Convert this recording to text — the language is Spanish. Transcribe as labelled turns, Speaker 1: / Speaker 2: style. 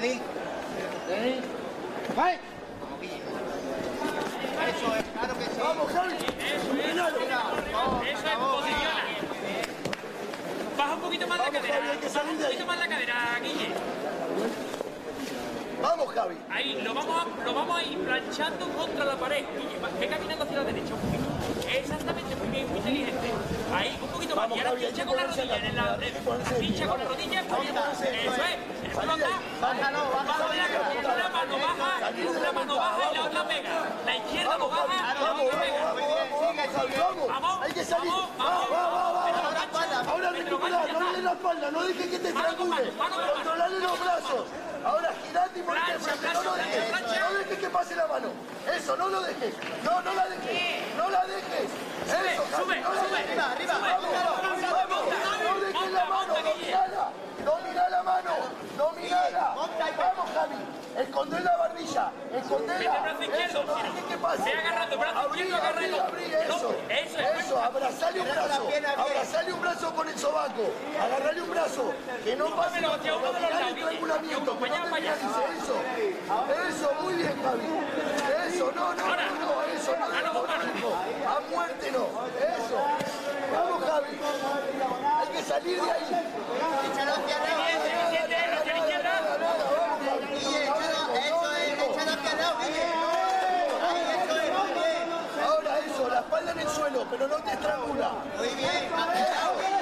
Speaker 1: Ready? Ready? Vamos, Eso Baja un poquito más la cadera. Un poquito más la cadera, Guille.
Speaker 2: Vamos, Javi.
Speaker 1: Ahí, lo vamos a, lo vamos a ir planchando contra la pared, Guille.
Speaker 2: Que
Speaker 1: con la rodilla.
Speaker 2: la
Speaker 1: En la,
Speaker 2: pie,
Speaker 1: con la rodilla. Poniendo- Eso es. Explota.
Speaker 2: Bájalo,
Speaker 1: cadera, una mano baja, una
Speaker 2: la
Speaker 1: mano baja y la
Speaker 2: vamos.
Speaker 1: otra pega. La izquierda lo baja, la otra
Speaker 2: vamos,
Speaker 1: pega.
Speaker 2: Hay que salir.
Speaker 1: vamos,
Speaker 2: Va,
Speaker 1: vamos.
Speaker 2: Ahora
Speaker 1: pero
Speaker 2: recupera,
Speaker 1: gancho,
Speaker 2: no le des la espalda, no dejes que te
Speaker 1: mano.
Speaker 2: Controlale los brazos. Ahora girate y ponete enfrente, no lo dejes. No dejes que pase la mano. Eso, no lo dejes. No, no la dejes. No la dejes. Eso,
Speaker 1: sube, sube, arriba, arriba.
Speaker 2: Vamos, vamos. No dejes la mano,
Speaker 1: Monta, Guille.
Speaker 2: dominala. Domina la mano, dominala. Vamos, Javi. Escondé la barbilla, escondela.
Speaker 1: Brazo izquierdo,
Speaker 2: no abrí,
Speaker 1: El
Speaker 2: Eso,
Speaker 1: eso es.
Speaker 2: eso, abrazale un brazo. Abrazale un brazo con el sobaco. Agarrale un brazo. Que no pase
Speaker 1: los- Guille.
Speaker 2: que no te. Eso. Eso, muy bien, Javi. Eso, no, no, no, no, eso no,
Speaker 1: con mano.
Speaker 2: no. A muerte no. Eso. Vamos, Javi. Hay que salir de ahí.
Speaker 3: Échalo hacia
Speaker 1: Bien,
Speaker 3: adelante.
Speaker 1: suficiente, hacia la izquierda.
Speaker 2: Nada, nada, vamos, Javi.
Speaker 3: Guille, échalo, eso es, échalo hacia adelante, Guille. Ahí, eso es, muy bien.
Speaker 2: Ahora eso, la espalda en el suelo, pero no te estrangula.
Speaker 3: Muy bien,